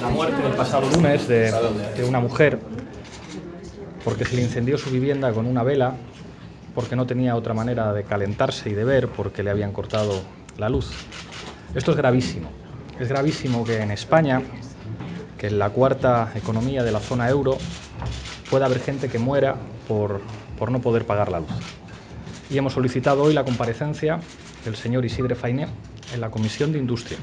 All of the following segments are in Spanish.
La muerte el pasado lunes de, de una mujer porque se le incendió su vivienda con una vela, porque no tenía otra manera de calentarse y de ver, porque le habían cortado la luz. Esto es gravísimo. Es gravísimo que en España, que en la cuarta economía de la zona euro, pueda haber gente que muera por, por no poder pagar la luz. Y hemos solicitado hoy la comparecencia del señor Isidre Fainé en la Comisión de Industria.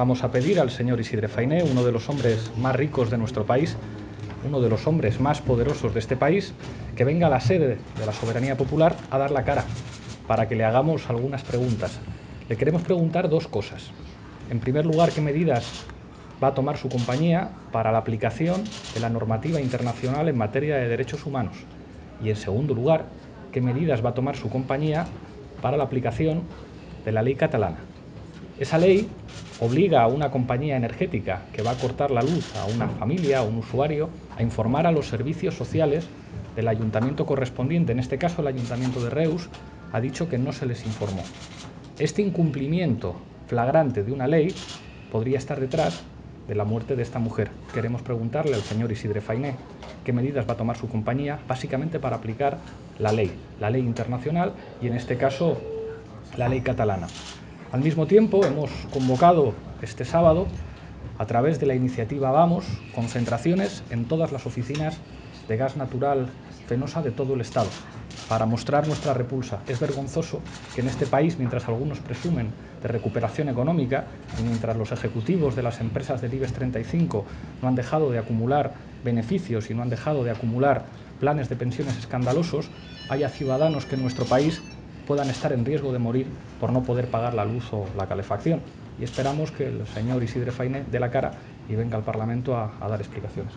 Vamos a pedir al señor Isidre Fainé, uno de los hombres más ricos de nuestro país, uno de los hombres más poderosos de este país, que venga a la sede de la soberanía popular a dar la cara para que le hagamos algunas preguntas. Le queremos preguntar dos cosas. En primer lugar, ¿qué medidas va a tomar su compañía para la aplicación de la normativa internacional en materia de derechos humanos? Y en segundo lugar, ¿qué medidas va a tomar su compañía para la aplicación de la ley catalana? Esa ley obliga a una compañía energética que va a cortar la luz a una familia, a un usuario, a informar a los servicios sociales del ayuntamiento correspondiente, en este caso el ayuntamiento de Reus, ha dicho que no se les informó. Este incumplimiento flagrante de una ley podría estar detrás de la muerte de esta mujer. Queremos preguntarle al señor Isidre Fainé qué medidas va a tomar su compañía, básicamente para aplicar la ley, la ley internacional y en este caso la ley catalana. Al mismo tiempo, hemos convocado este sábado, a través de la iniciativa Vamos, concentraciones en todas las oficinas de gas natural fenosa de todo el Estado, para mostrar nuestra repulsa. Es vergonzoso que en este país, mientras algunos presumen de recuperación económica y mientras los ejecutivos de las empresas del IBEX 35 no han dejado de acumular beneficios y no han dejado de acumular planes de pensiones escandalosos, haya ciudadanos que en nuestro país puedan estar en riesgo de morir por no poder pagar la luz o la calefacción. Y esperamos que el señor Isidre Fainé dé la cara y venga al Parlamento a, a dar explicaciones.